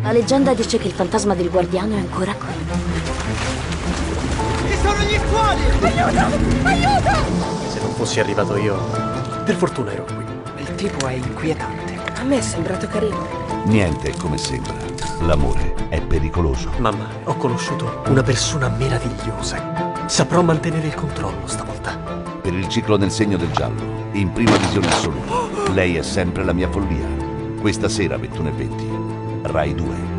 La leggenda dice che il fantasma del guardiano è ancora qui. Ci sono gli squali! Aiuto! Aiuto! Se non fossi arrivato io, per fortuna ero qui. Il tipo è inquietante. A me è sembrato carino. Niente è come sembra. L'amore è pericoloso. Mamma, ho conosciuto una persona meravigliosa. Saprò mantenere il controllo stavolta. Per il ciclo nel segno del giallo, in prima visione assoluta, lei è sempre la mia follia. Questa sera 21.20, Rai do